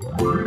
Word.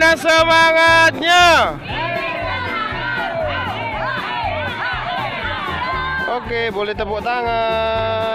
Mana semangatnya? Oke, boleh tepuk tangan.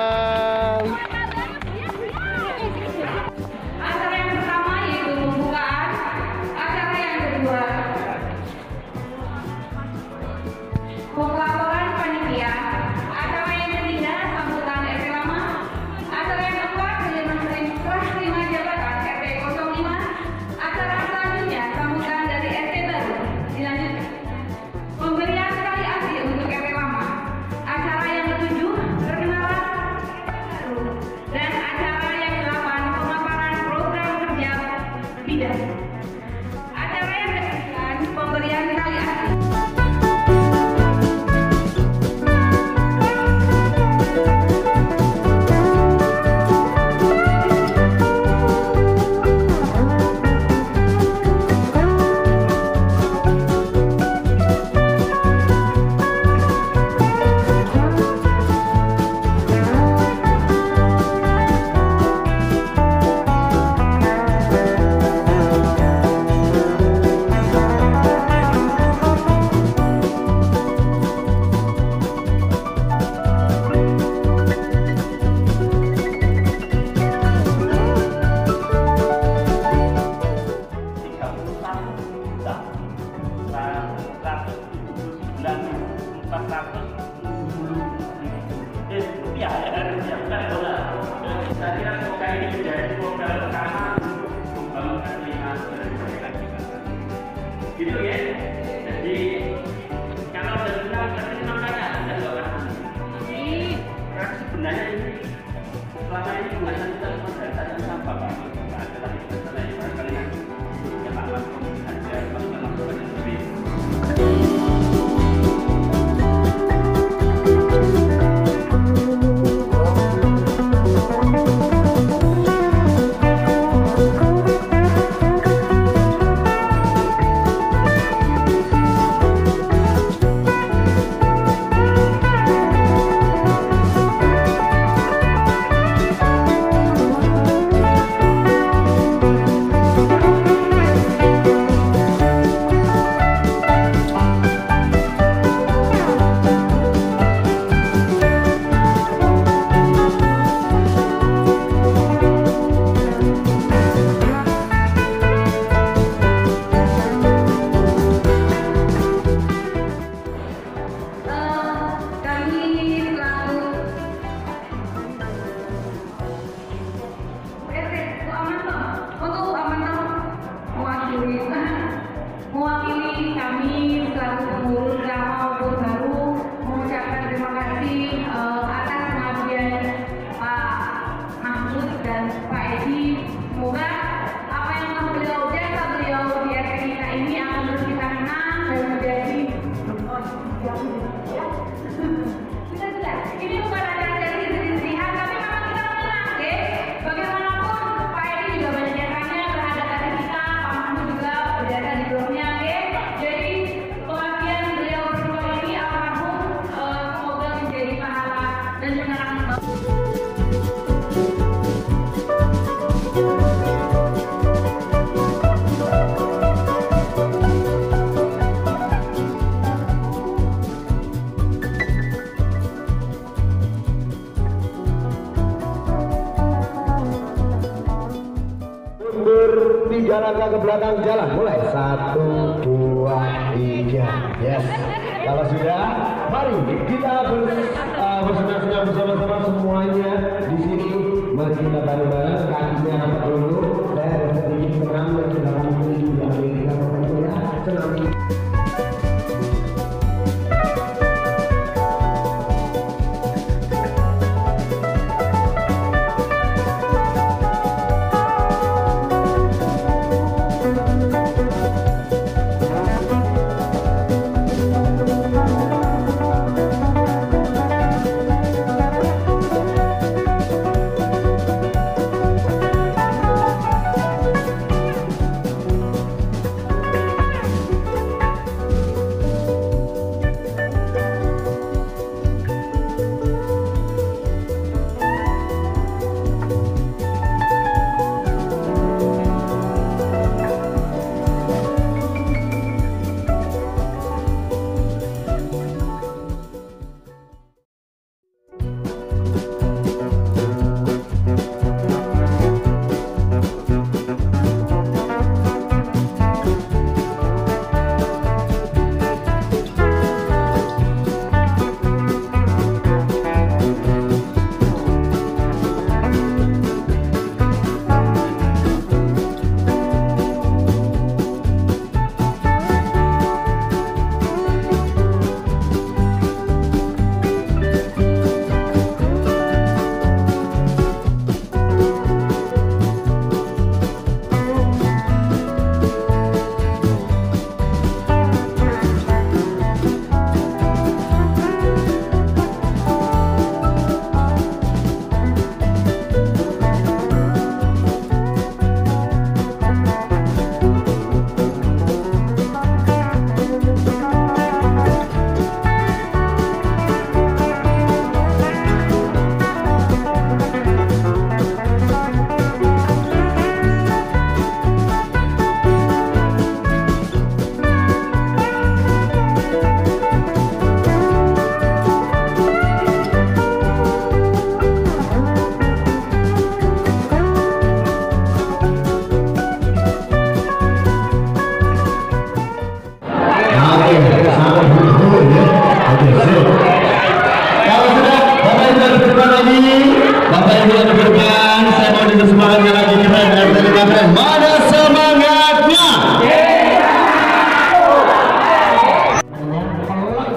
Melangkah ke belakang jalan. Mulai satu, dua, tiga. Yes. Kalau sudah, mari kita ber, uh, bersenang-senang bersama-sama semuanya di sini. Mari kita bareng-bareng kakinya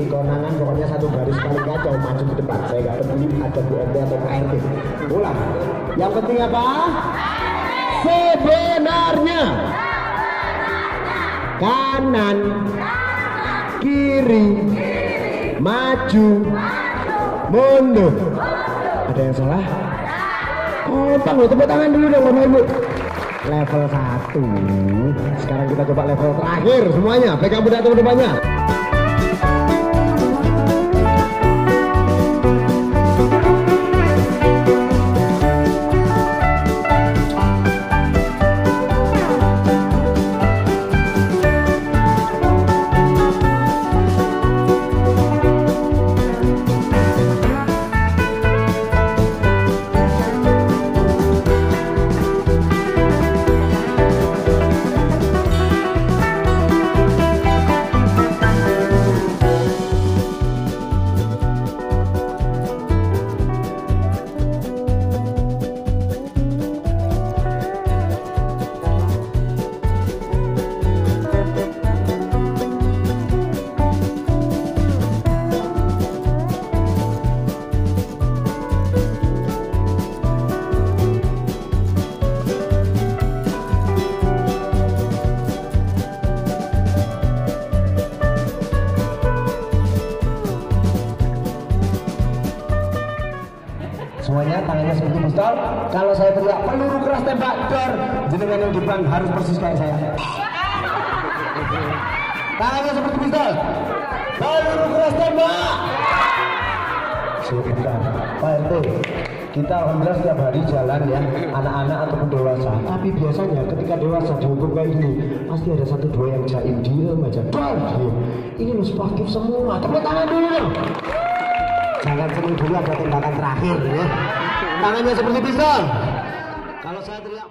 ini konangan pokoknya satu baris paling kacau maju ke depan. Saya gak peduli ada Bu RT atau Pak RT yang penting apa? Sebenarnya. Kanan. Kiri. Maju. Mundur. Ada yang salah? Kompang loh, tepuk tangan dulu dong Bapak Ibu. Level 1. Sekarang kita coba level terakhir semuanya. Pegang benda teman depannya. tangannya seperti pistol. Kalau saya teriak peluru keras tembak dor, jenengan yang depan harus persis kayak saya. Tangannya seperti pistol. Peluru keras tembak. Sebentar, Pak RT, kita alhamdulillah setiap hari jalan ya, anak-anak ataupun dewasa. Tapi biasanya ketika dewasa dihukum kayak gini, pasti ada satu dua yang jaim diem aja. Diem. Ini lu sportif semua, tepuk tangan dulu. Jangan senang dulu ada tembakan terakhir ya. Tangannya seperti pistol. Kalau saya teriak